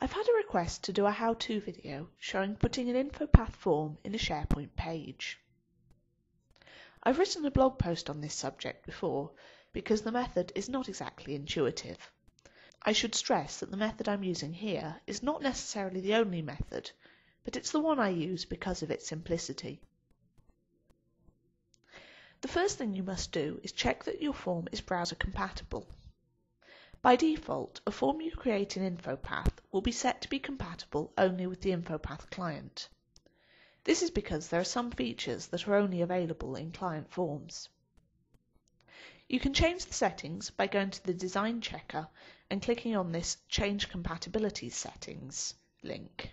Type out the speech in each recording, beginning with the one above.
I've had a request to do a how-to video showing putting an InfoPath form in a SharePoint page. I've written a blog post on this subject before because the method is not exactly intuitive. I should stress that the method I'm using here is not necessarily the only method, but it's the one I use because of its simplicity. The first thing you must do is check that your form is browser compatible. By default, a form you create in InfoPath will be set to be compatible only with the InfoPath client. This is because there are some features that are only available in client forms. You can change the settings by going to the Design Checker and clicking on this Change Compatibility Settings link.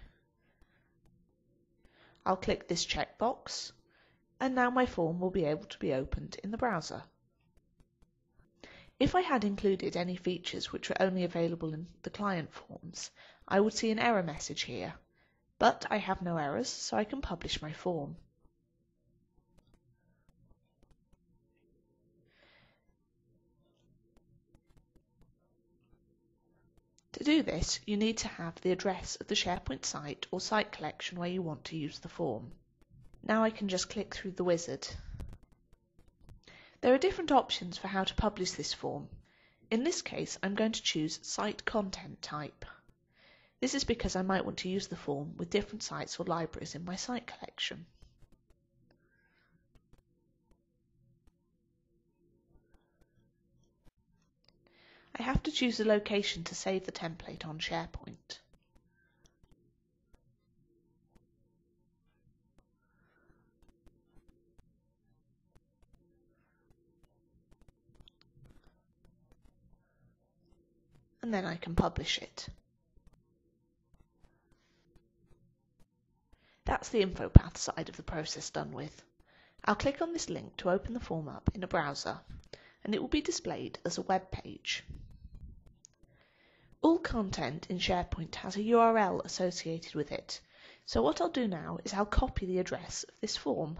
I'll click this checkbox and now my form will be able to be opened in the browser. If I had included any features which were only available in the client forms, I would see an error message here, but I have no errors, so I can publish my form. To do this, you need to have the address of the SharePoint site or site collection where you want to use the form. Now I can just click through the wizard there are different options for how to publish this form. In this case, I'm going to choose Site Content Type. This is because I might want to use the form with different sites or libraries in my site collection. I have to choose a location to save the template on SharePoint. And then I can publish it. That's the InfoPath side of the process done with. I'll click on this link to open the form up in a browser and it will be displayed as a web page. All content in SharePoint has a URL associated with it, so what I'll do now is I'll copy the address of this form.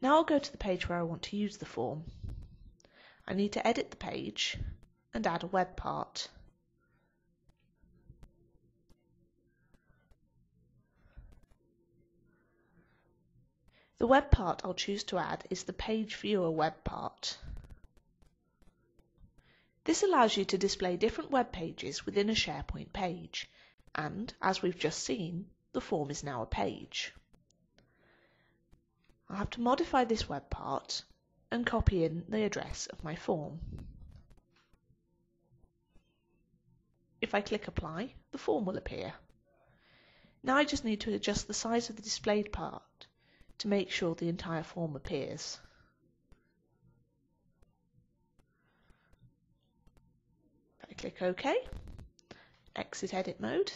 Now I'll go to the page where I want to use the form. I need to edit the page and add a web part. The web part I'll choose to add is the Page Viewer web part. This allows you to display different web pages within a SharePoint page, and, as we've just seen, the form is now a page. I'll have to modify this web part and copy in the address of my form. If I click apply, the form will appear. Now I just need to adjust the size of the displayed part to make sure the entire form appears. I click OK, exit edit mode,